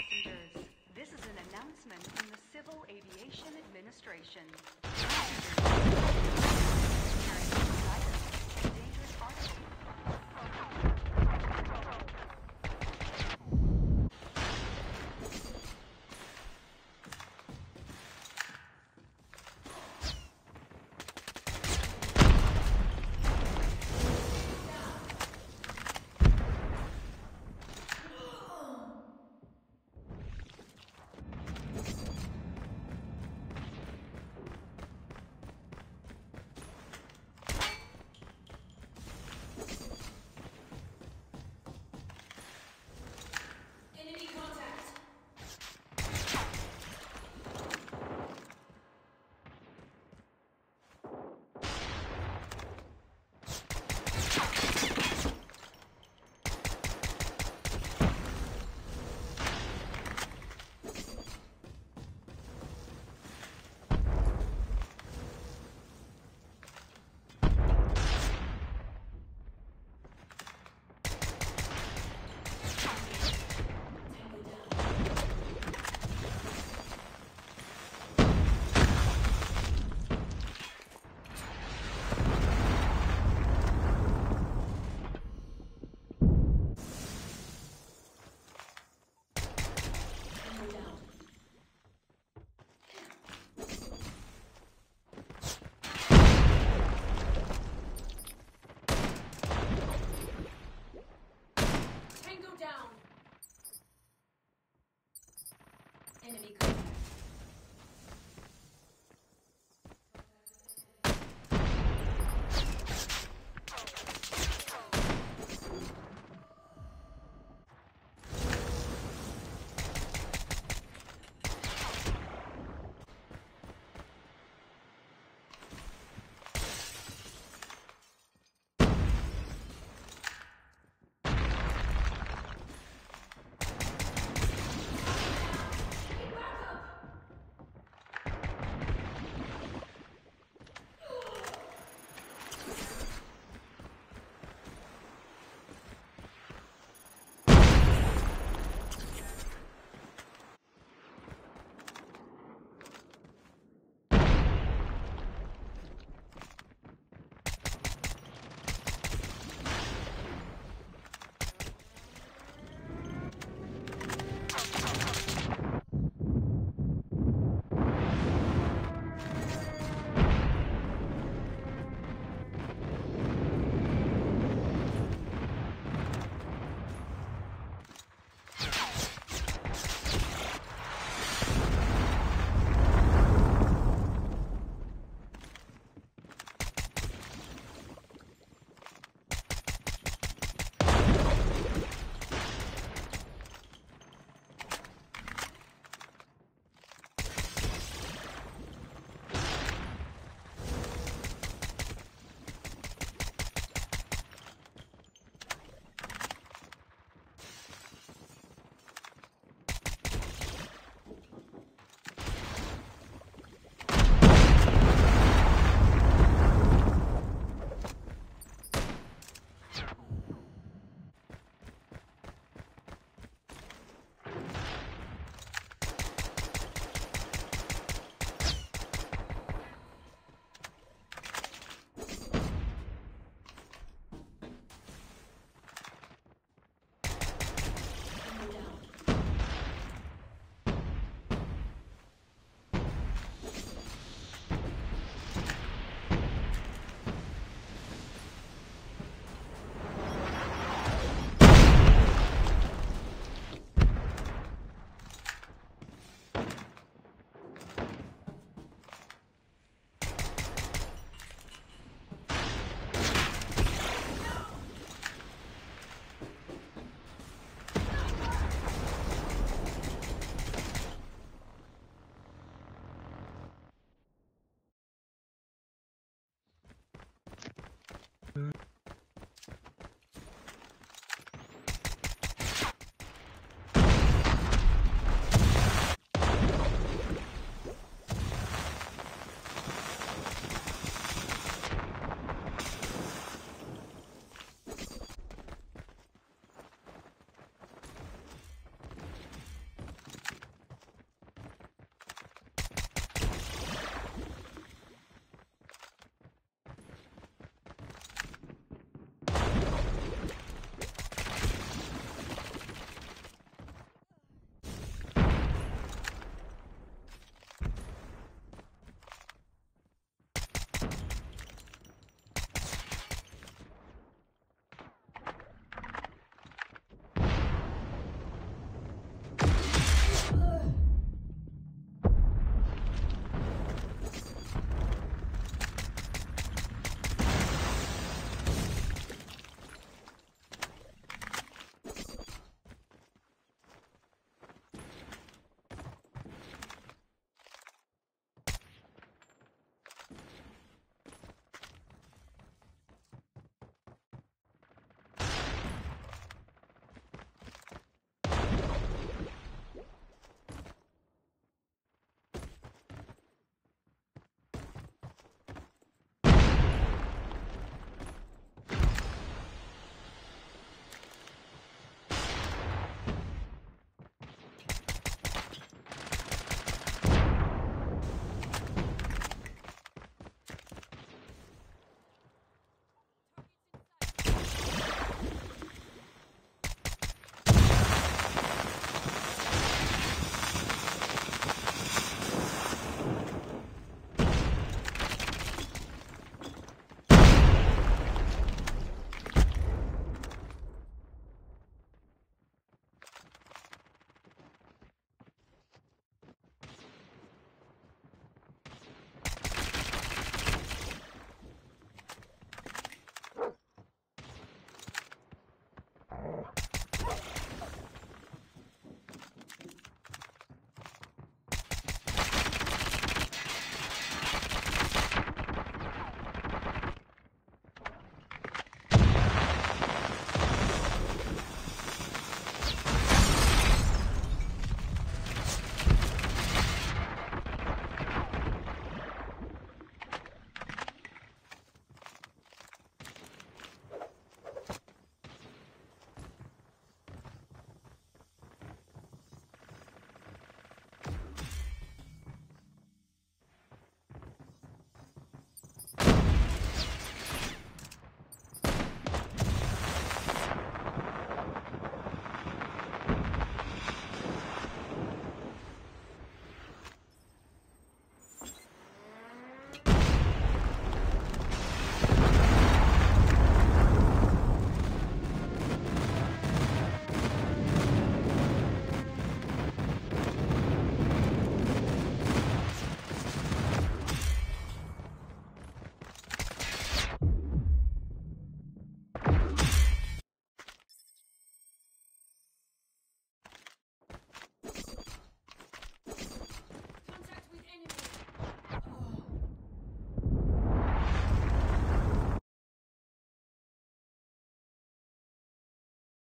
passengers. This is an announcement from the Civil Aviation Administration.